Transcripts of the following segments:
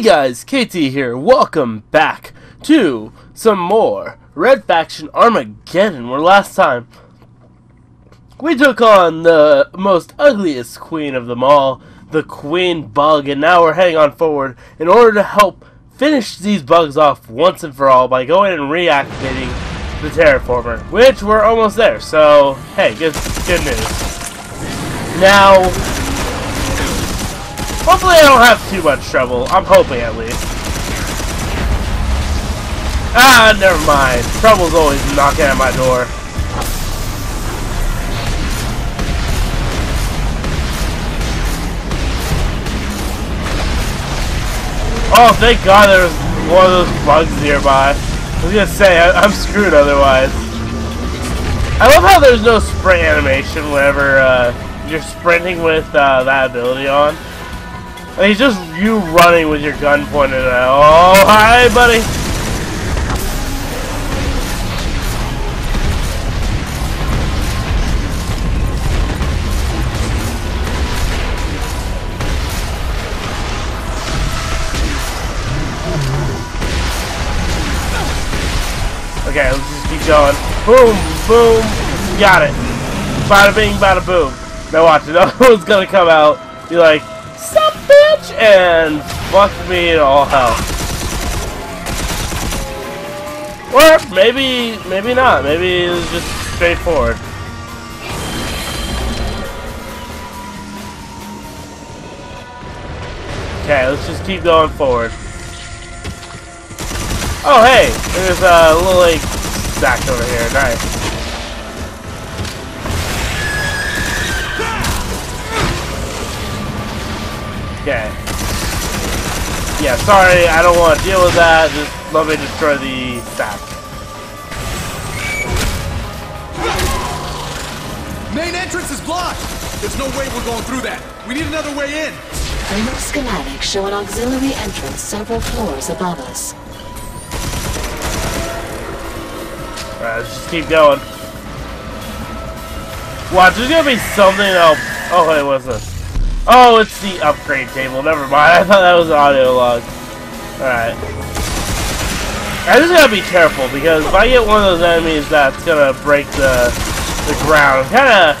Hey guys, KT here. Welcome back to some more Red Faction Armageddon. Where last time we took on the most ugliest queen of them all, the Queen Bug, and now we're heading on forward in order to help finish these bugs off once and for all by going and reactivating the Terraformer, which we're almost there. So, hey, good, good news. Now, Hopefully I don't have too much trouble. I'm hoping at least. Ah, never mind. Trouble's always knocking at my door. Oh, thank God there's one of those bugs nearby. I was gonna say, I am screwed otherwise. I love how there's no sprint animation whenever uh, you're sprinting with uh, that ability on. And he's just you running with your gun pointed at. Oh, hi, buddy. Okay, let's just keep going. Boom, boom, got it. Bada bing, bada boom. Now watch, another one's gonna come out. Be like! And fuck me in all hell. Or maybe, maybe not. Maybe it's just straightforward. Okay, let's just keep going forward. Oh, hey! There's a little, like, stacked over here. Nice. Okay. Yeah, sorry, I don't want to deal with that. Just let me destroy the stack. Main entrance is blocked! There's no way we're going through that. We need another way in. Remote schematics show an auxiliary entrance several floors above us. Alright, let's just keep going. Watch, there's gonna be something else. Oh, wait, what's this? Oh, it's the upgrade table. Never mind. I thought that was an audio log. Alright. I just gotta be careful because if I get one of those enemies that's gonna break the the ground, kinda,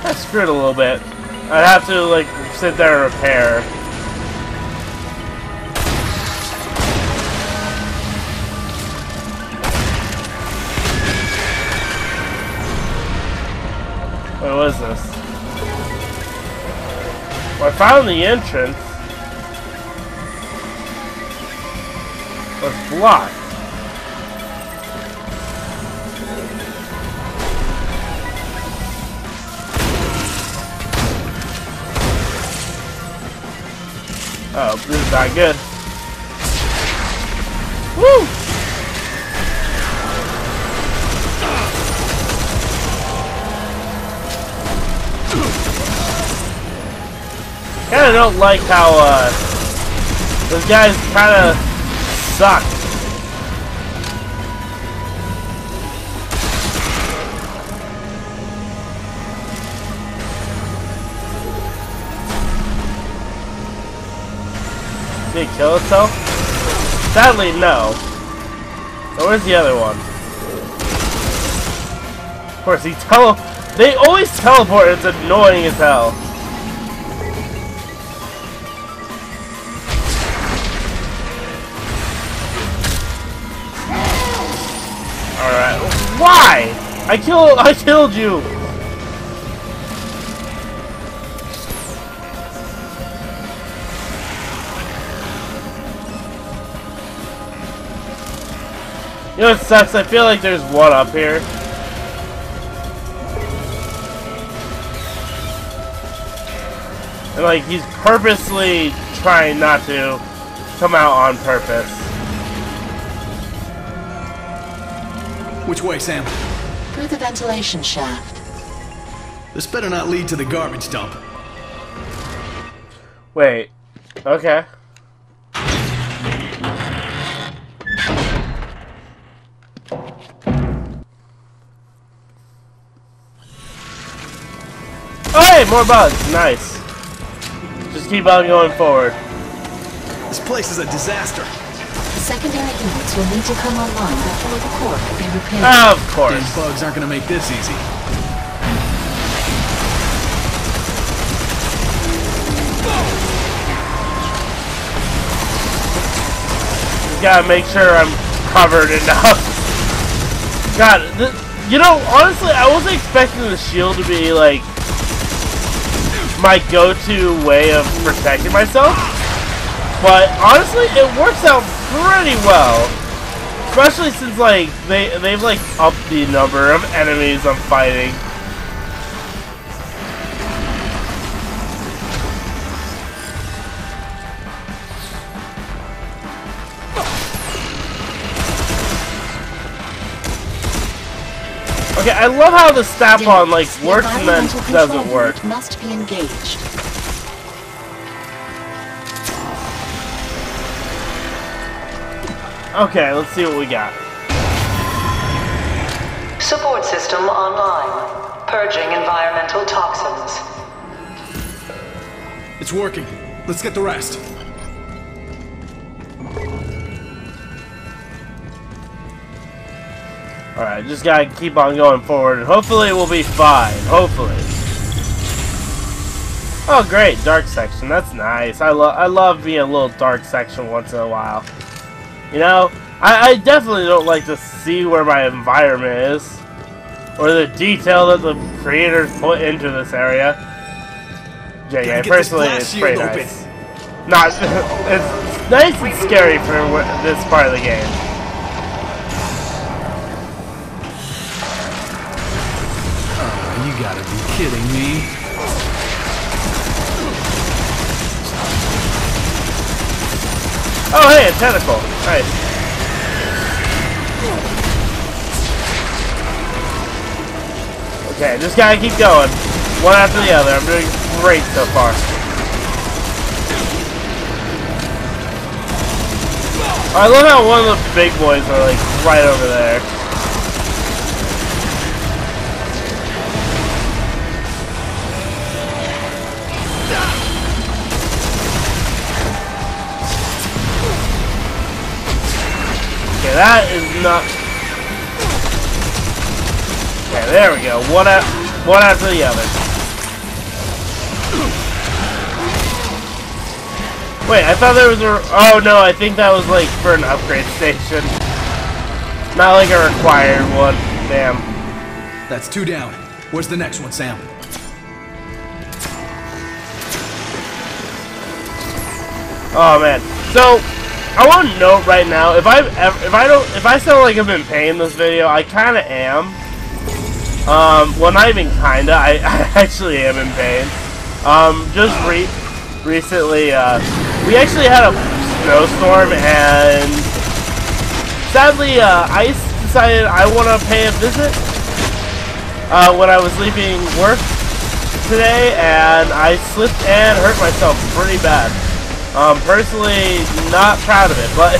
kinda screwed a little bit. I'd have to like sit there and repair. Wait, what is this? Well, I found the entrance. But it's blocked. Oh, this is not good. Woo! Kinda don't like how, uh, those guys kinda suck. Did he kill itself? Sadly, no. So where's the other one? Of course, he tele- They always teleport, it's annoying as hell. I killed I killed you! You know what sucks? I feel like there's one up here. And like he's purposely trying not to come out on purpose. Which way, Sam? Through the ventilation shaft. This better not lead to the garbage dump. Wait. Okay. Oh, hey, more bugs. Nice. Just keep on going forward. This place is a disaster. The secondary units will need to come online before the core can be repaired. Of These bugs aren't gonna make this easy. Gotta make sure I'm covered enough. God, th- you know, honestly, I wasn't expecting the shield to be like my go-to way of protecting myself. But honestly, it works out pretty well. Especially since like they they've like upped the number of enemies I'm fighting. Okay, I love how the snap on like works and then doesn't work. Must be engaged. Okay, let's see what we got. Support system online. Purging environmental toxins. It's working. Let's get the rest. Alright, just gotta keep on going forward. And hopefully we'll be fine. Hopefully. Oh great, dark section. That's nice. I love I love being a little dark section once in a while. You know, I, I definitely don't like to see where my environment is. Or the detail that the creators put into this area. Yeah, yeah, Gotta get this personally it's pretty shield open. nice. Not it's nice and scary for this part of the game. Oh, you gotta be kidding me. Oh, hey, a tentacle. Nice. Okay, just gotta keep going. One after the other. I'm doing great so far. I love how one of the big boys are like right over there. That is not. Okay, there we go. One at one after the other. Wait, I thought there was a. Oh no, I think that was like for an upgrade station, not like a required one. Damn. That's two down. Where's the next one, Sam? Oh man. So I want to note right now, if I if I don't if I sound like in pain in this video, I kind of am. Um, well, not even kinda. I, I actually am in pain. Um, just re recently, uh, we actually had a snowstorm, and sadly, uh, Ice decided I want to pay a visit. Uh, when I was leaving work today, and I slipped and hurt myself pretty bad. Um, personally, not proud of it, but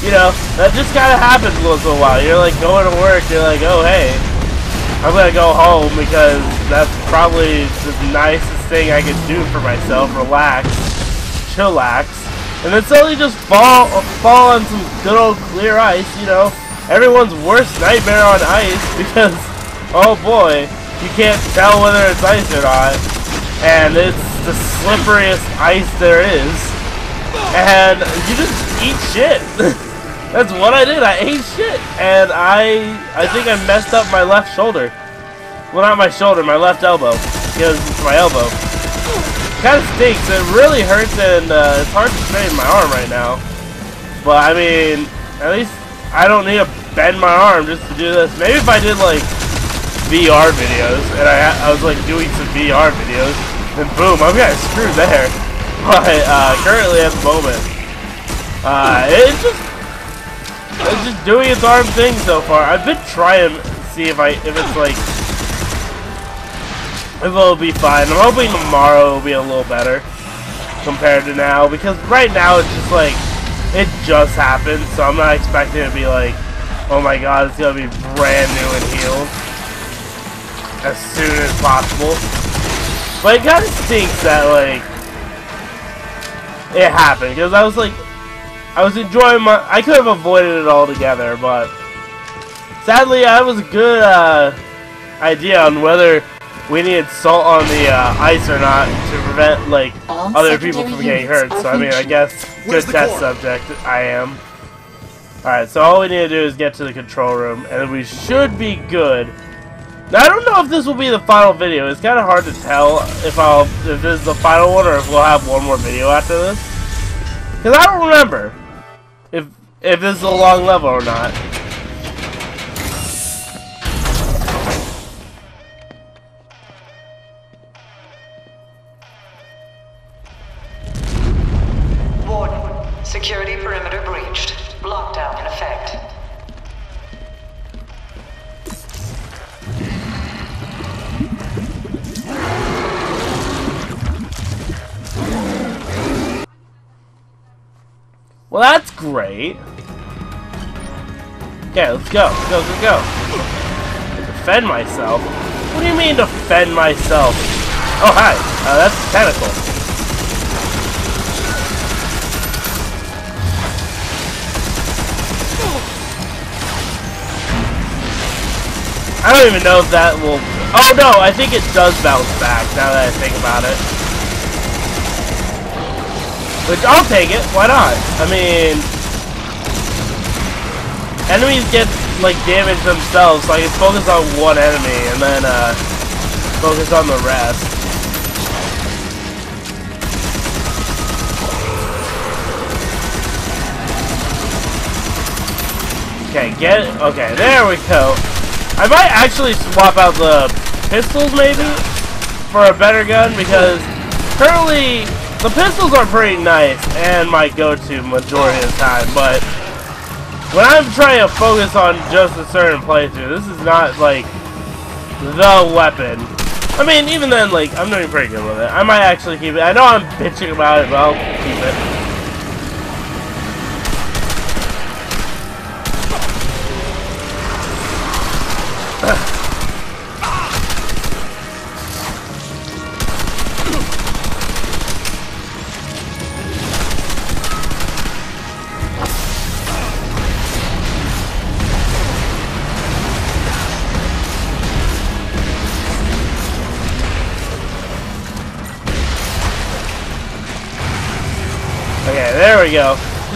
you know that just kind of happens once in a while. You're like going to work, you're like, oh hey, I'm gonna go home because that's probably the nicest thing I could do for myself. Relax, chillax, and then suddenly just fall fall on some good old clear ice. You know, everyone's worst nightmare on ice because oh boy, you can't tell whether it's ice or not, and it's the slipperiest ice there is, and you just eat shit. That's what I did. I ate shit, and I I think I messed up my left shoulder. Well, not my shoulder, my left elbow, because it's my elbow. Kind of stinks. It really hurts, and uh, it's hard to straighten my arm right now. But I mean, at least I don't need to bend my arm just to do this. Maybe if I did like VR videos, and I I was like doing some VR videos, then boom, I'm of screwed there. But uh, currently at the moment, uh, it's just it's just doing its arm thing so far. I've been trying to see if I if it's like if it'll be fine. I'm hoping tomorrow will be a little better compared to now because right now it's just like it just happened, so I'm not expecting it to be like, oh my god, it's gonna be brand new and healed as soon as possible. But it kind of stinks that like it happened because I was like, I was enjoying my. I could have avoided it altogether, but sadly, I was a good uh, idea on whether we needed salt on the uh, ice or not to prevent like All other people from getting hurt. So I mean, I guess good Where's the test core? subject I am. Alright, so all we need to do is get to the control room, and we should be good. I don't know if this will be the final video. It's kind of hard to tell if I'll if this is the final one or if we'll have one more video after this. Because I don't remember if if this is a long level or not. Warning. Security perimeter breached. Lockdown in effect. Well, that's great. Okay, let's go. Go, go, go. Defend myself? What do you mean defend myself? Oh, hi. Uh, that's a tentacle. I don't even know if that will... Oh, no, I think it does bounce back, now that I think about it. Which, I'll take it. Why not? I mean... Enemies get, like, damage themselves, so I can focus on one enemy and then, uh, focus on the rest. Okay, get it. Okay, there we go. I might actually swap out the pistols, maybe, for a better gun, because currently the pistols are pretty nice and my go-to majority of the time, but when I'm trying to focus on just a certain playthrough, this is not, like, the weapon. I mean, even then, like, I'm doing pretty good with it. I might actually keep it. I know I'm bitching about it, but I'll keep it.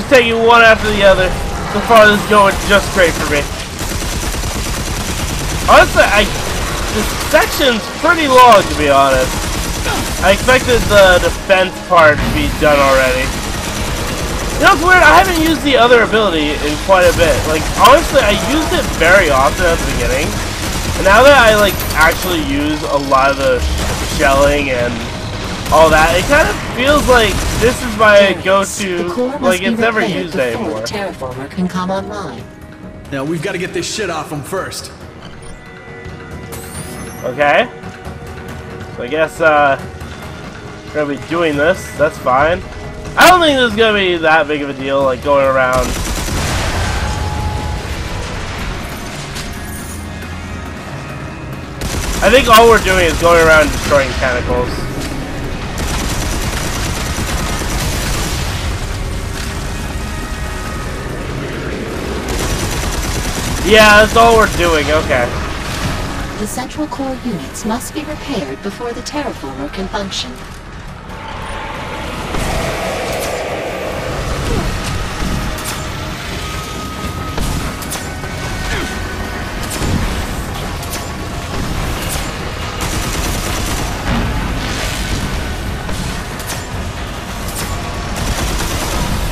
Taking one after the other. So far, this is going just great for me. Honestly, I this section's pretty long to be honest. I expected the defense part to be done already. You know, it's weird. I haven't used the other ability in quite a bit. Like, honestly, I used it very often at the beginning. And now that I, like, actually use a lot of the shelling and all that, it kind of feels like this is my go-to, like, it's never used before anymore. terraformer can come online. Now we've got to get this shit off him first. Okay. So I guess, uh, we're gonna be doing this. That's fine. I don't think this is gonna be that big of a deal, like, going around I think all we're doing is going around destroying tentacles. Yeah, that's all we're doing, okay. The central core units must be repaired before the terraformer can function.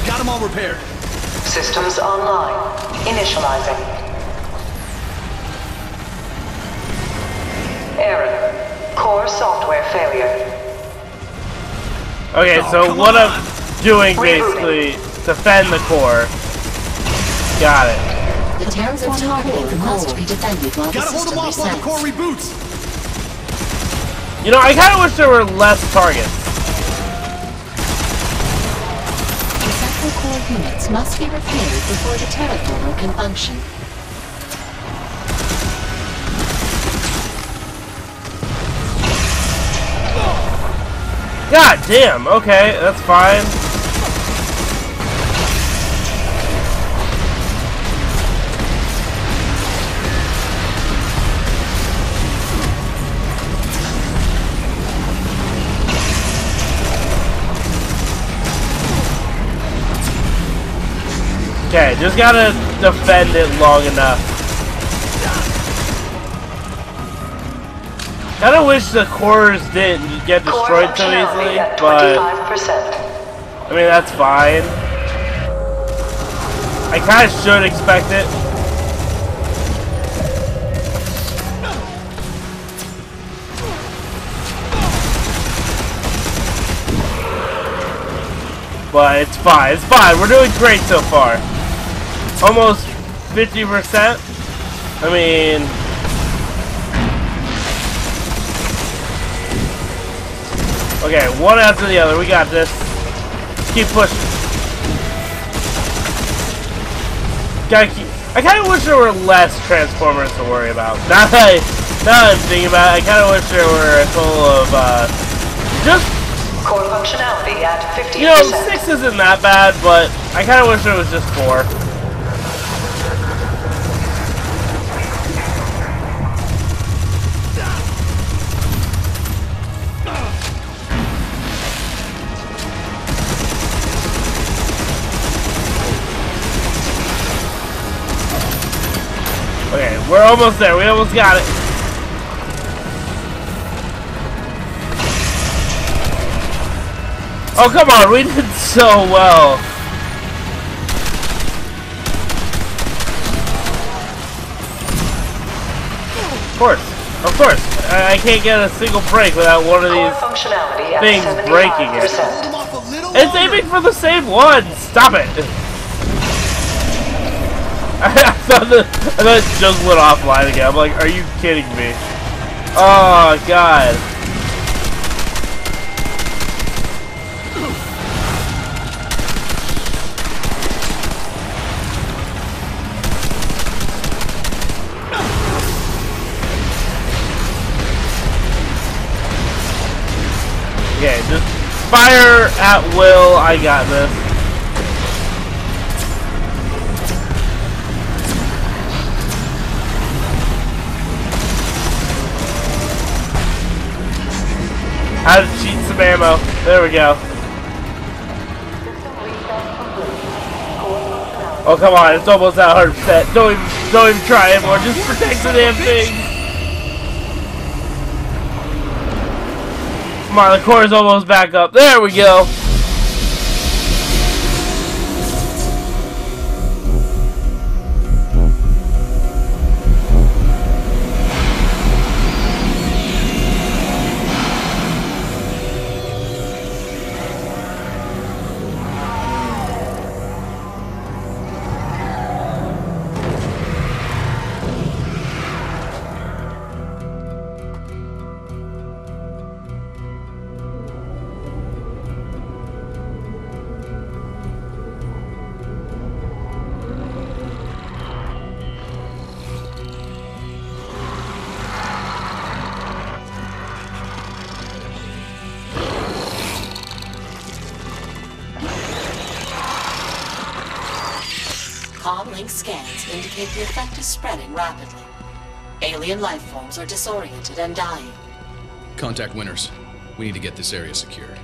Got them all repaired. Systems online. Initializing. Error. Core software failure. Okay, Oh, so what on. I'm doing basically, defend the core. Got it. The terraformer core must be defended while the Gotta hold system them off while the core resets. reboots. You know, I kind of wish there were less targets. The central core units must be repaired before the terraformer can function. God damn, okay, that's fine. Okay, just gotta defend it long enough. Kinda wish the cores didn't get destroyed so easily, but I mean that's fine. I kinda should expect it. But it's fine, it's fine, we're doing great so far. Almost 50%. I mean, Okay, one after the other. We got this. Let's keep pushing. Gotta keep. I kind of wish there were less Transformers to worry about. Now that, I, now that I'm thinking about it, I kind of wish there were a total of, uh, just, Core functionality at 50%. you know, six isn't that bad, but I kind of wish there was just four. We're almost there. We almost got it. Oh, come on. We did so well. Of course. Of course. I, I can't get a single break without one of these. functionality things breaking it. Hold them off a little It's aiming for the same one. Stop it. I thought that I thought it just went offline again. I'm like, are you kidding me? Oh god. Okay, just fire at will. I got this. Some ammo. There we go. Oh come on, it's almost at 100%. Don't even, don't even try anymore. Just protect the damn thing. Come on, the core is almost back up. There we go. Comlink scans indicate the effect is spreading rapidly. Alien life forms are disoriented and dying. Contact Winters. We need to get this area secured.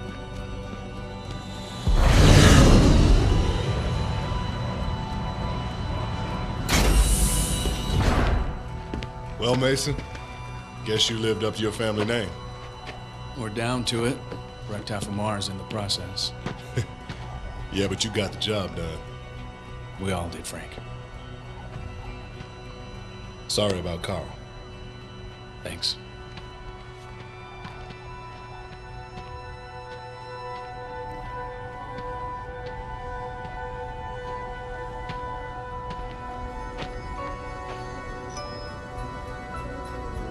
Well, Mason, guess you lived up to your family name. We're down to it. Wrecked half of Mars in the process. Yeah, but you got the job done. We all did, Frank. Sorry about Carl. Thanks.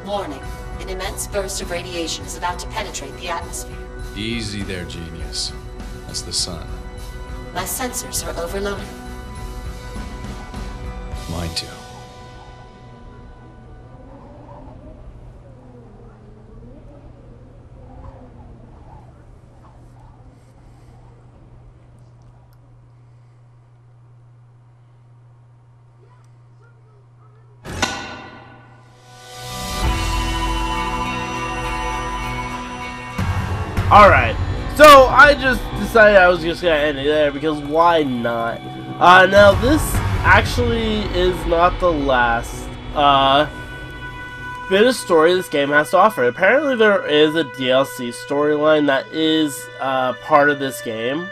Warning. An immense burst of radiation is about to penetrate the atmosphere. Easy there, genius. That's the sun. My sensors are overloaded. Alright, so I just decided I was just gonna end it there because why not? Uh, now this actually is not the last uh, bit of story this game has to offer. Apparently there is a DLC storyline that is uh, part of this game.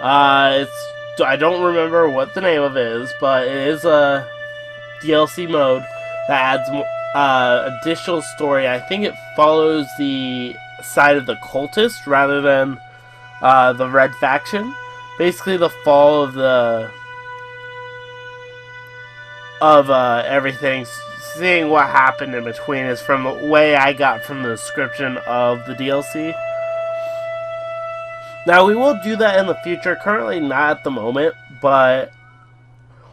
Uh, it's I don't remember what the name of it is, but it is a DLC mode that adds uh, additional story. I think it follows the side of the cultist rather than uh, the red faction. Basically, the fall of the of uh, everything. Seeing what happened in between is from the way I got from the description of the DLC. Now, we will do that in the future. Currently, not at the moment, but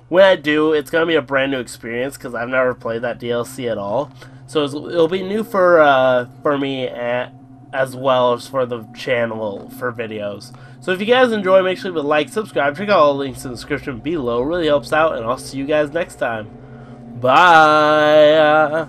when I do, it's going to be a brand new experience because I've never played that DLC at all. So it'll be new for uh, for me at, as well as for the channel for videos. So if you guys enjoy, make sure to like, subscribe, check out all the links in the description below. It really helps out, and I'll see you guys next time. Bye!